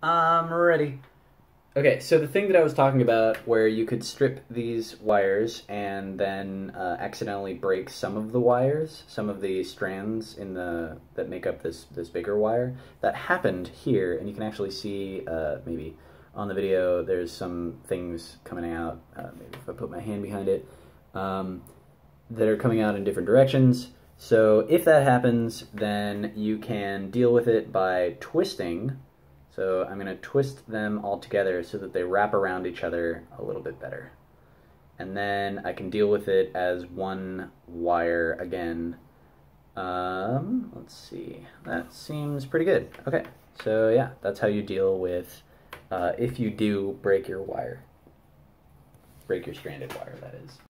I'm ready. Okay, so the thing that I was talking about where you could strip these wires and then uh, accidentally break some of the wires, some of the strands in the that make up this, this bigger wire, that happened here, and you can actually see uh, maybe on the video there's some things coming out, uh, maybe if I put my hand behind it, um, that are coming out in different directions. So if that happens, then you can deal with it by twisting so I'm going to twist them all together so that they wrap around each other a little bit better. And then I can deal with it as one wire again. Um, let's see, that seems pretty good. Okay, so yeah, that's how you deal with uh, if you do break your wire. Break your stranded wire, that is.